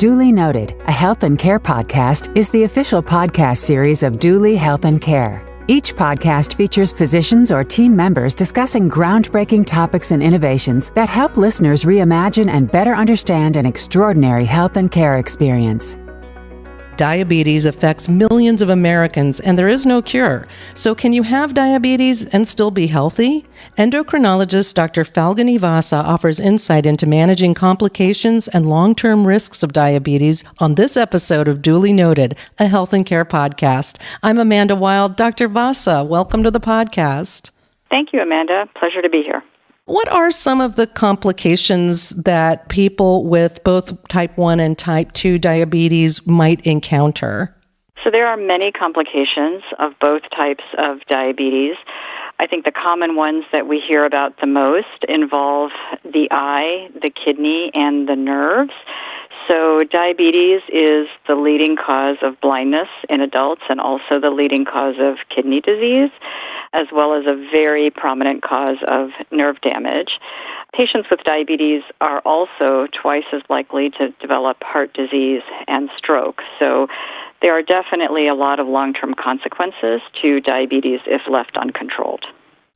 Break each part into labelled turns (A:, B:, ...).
A: Duly Noted, a health and care podcast, is the official podcast series of Duly Health and Care. Each podcast features physicians or team members discussing groundbreaking topics and innovations that help listeners reimagine and better understand an extraordinary health and care experience.
B: Diabetes affects millions of Americans and there is no cure. So, can you have diabetes and still be healthy? Endocrinologist Dr. Falguni Vasa offers insight into managing complications and long term risks of diabetes on this episode of Duly Noted, a health and care podcast. I'm Amanda Wild. Dr. Vasa, welcome to the podcast.
C: Thank you, Amanda. Pleasure to be here.
B: What are some of the complications that people with both type 1 and type 2 diabetes might encounter?
C: So, there are many complications of both types of diabetes. I think the common ones that we hear about the most involve the eye, the kidney, and the nerves. So, diabetes is the leading cause of blindness in adults and also the leading cause of kidney disease as well as a very prominent cause of nerve damage. Patients with diabetes are also twice as likely to develop heart disease and stroke. So there are definitely a lot of long term consequences to diabetes if left uncontrolled.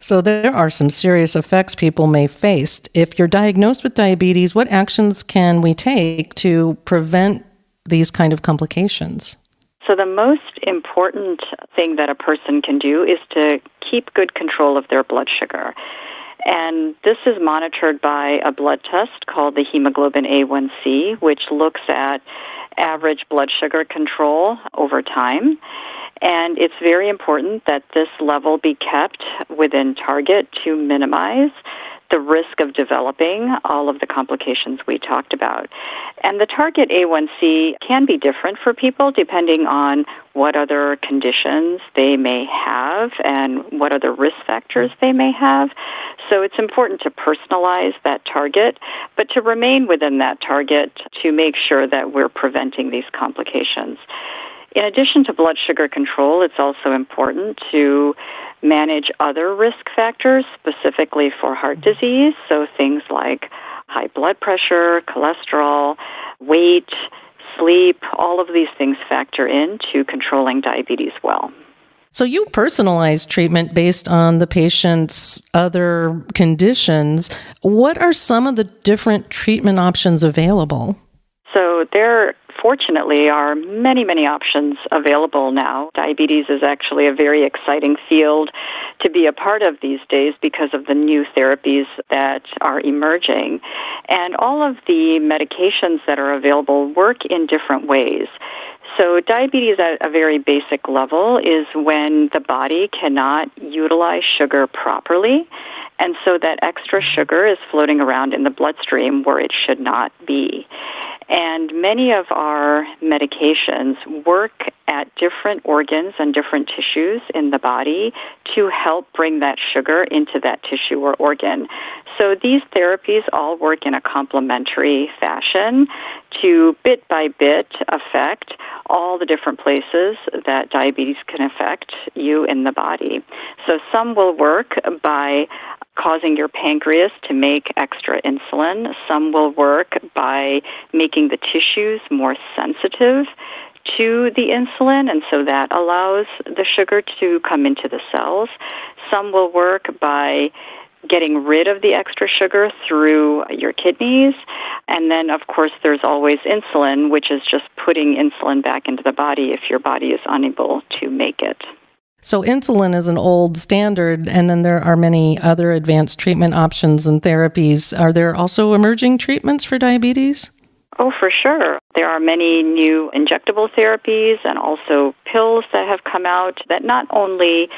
B: So, there are some serious effects people may face. If you're diagnosed with diabetes, what actions can we take to prevent these kind of complications?
C: So, the most important thing that a person can do is to keep good control of their blood sugar. And this is monitored by a blood test called the hemoglobin A1C, which looks at average blood sugar control over time. And it's very important that this level be kept within target to minimize the risk of developing all of the complications we talked about. And the target A1C can be different for people depending on what other conditions they may have and what other risk factors they may have. So it's important to personalize that target, but to remain within that target to make sure that we're preventing these complications. In addition to blood sugar control, it's also important to manage other risk factors specifically for heart mm-hmm. disease, so things like high blood pressure, cholesterol, weight, sleep, all of these things factor into controlling diabetes well.
B: So, you personalize treatment based on the patient's other conditions. What are some of the different treatment options available?
C: So, there fortunately are many, many options available now. Diabetes is actually a very exciting field to be a part of these days because of the new therapies that are emerging. And all of the medications that are available work in different ways. So, diabetes at a very basic level is when the body cannot utilize sugar properly, and so that extra sugar is floating around in the bloodstream where it should not be. And many of our medications work at different organs and different tissues in the body to help bring that sugar into that tissue or organ. So these therapies all work in a complementary fashion to bit by bit affect all the different places that diabetes can affect you in the body. So some will work by causing your pancreas to make extra insulin. Some will work by making the tissues more sensitive to the insulin, and so that allows the sugar to come into the cells. Some will work by getting rid of the extra sugar through your kidneys. And then, of course, there's always insulin, which is just putting insulin back into the body if your body is unable to make it.
B: So, insulin is an old standard, and then there are many other advanced treatment options and therapies. Are there also emerging treatments for diabetes?
C: Oh, for sure. There are many new injectable therapies and also pills that have come out that not only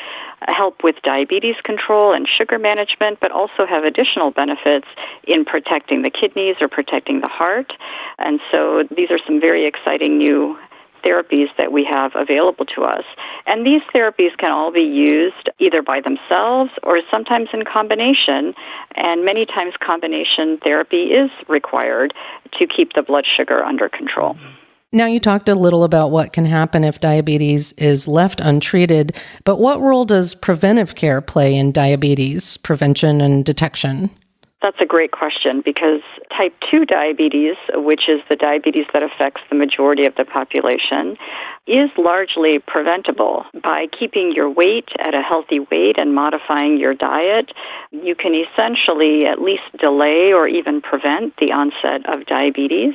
C: help with diabetes control and sugar management, but also have additional benefits in protecting the kidneys or protecting the heart. And so these are some very exciting new therapies that we have available to us. And these therapies can all be used either by themselves or sometimes in combination. And many times, combination therapy is required to keep the blood sugar under control.
B: Now, you talked a little about what can happen if diabetes is left untreated, but what role does preventive care play in diabetes prevention and detection?
C: That's a great question because type 2 diabetes, which is the diabetes that affects the majority of the population, is largely preventable. By keeping your weight at a healthy weight and modifying your diet, you can essentially at least delay or even prevent the onset of diabetes.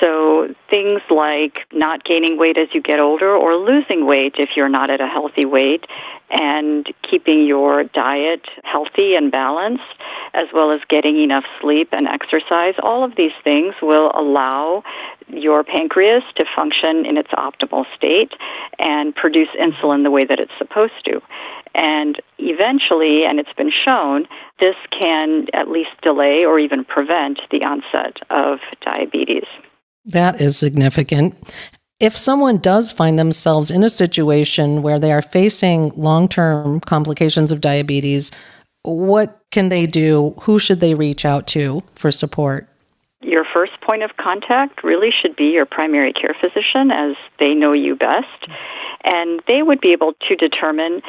C: So things like not gaining weight as you get older or losing weight if you're not at a healthy weight and keeping your diet healthy and balanced as well as getting enough sleep and exercise, all of these things will allow your pancreas to function in its optimal state and produce insulin the way that it's supposed to. And eventually, and it's been shown, this can at least delay or even prevent the onset of diabetes.
B: That is significant. If someone does find themselves in a situation where they are facing long term complications of diabetes, what can they do? Who should they reach out to for support?
C: Your first point of contact really should be your primary care physician, as they know you best. And they would be able to determine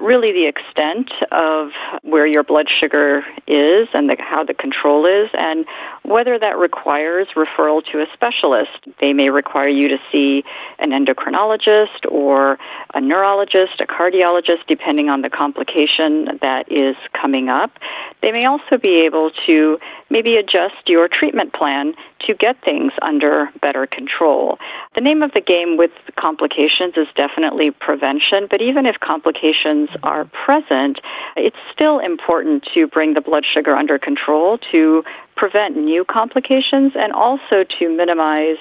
C: really the extent of where your blood sugar is and the, how the control is, and whether that requires referral to a specialist. They may require you to see an endocrinologist or a neurologist, a cardiologist, depending on the complication that is coming up. They may also be able to maybe adjust your treatment plan to get things under better control. The name of the game with complications is definitely prevention, but even if complications are present, it's still important to bring the blood sugar under control to prevent new complications and also to minimize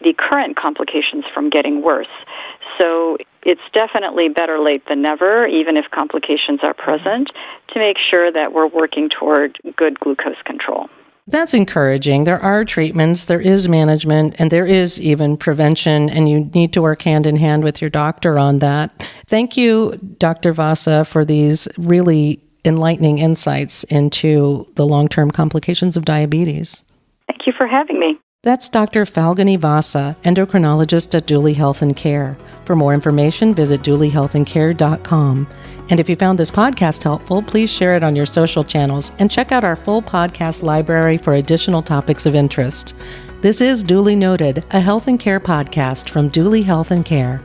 C: the current complications from getting worse. So it's definitely better late than never, even if complications are present, to make sure that we're working toward good glucose control.
B: That's encouraging. There are treatments, there is management, and there is even prevention, and you need to work hand in hand with your doctor on that. Thank you, Dr. Vasa, for these really enlightening insights into the long term complications of diabetes.
C: Thank you for having me.
B: That's Dr. Falguni Vasa, endocrinologist at Duly Health and Care. For more information, visit dulyhealthandcare.com. And if you found this podcast helpful, please share it on your social channels and check out our full podcast library for additional topics of interest. This is Duly Noted, a health and care podcast from Duly Health and Care.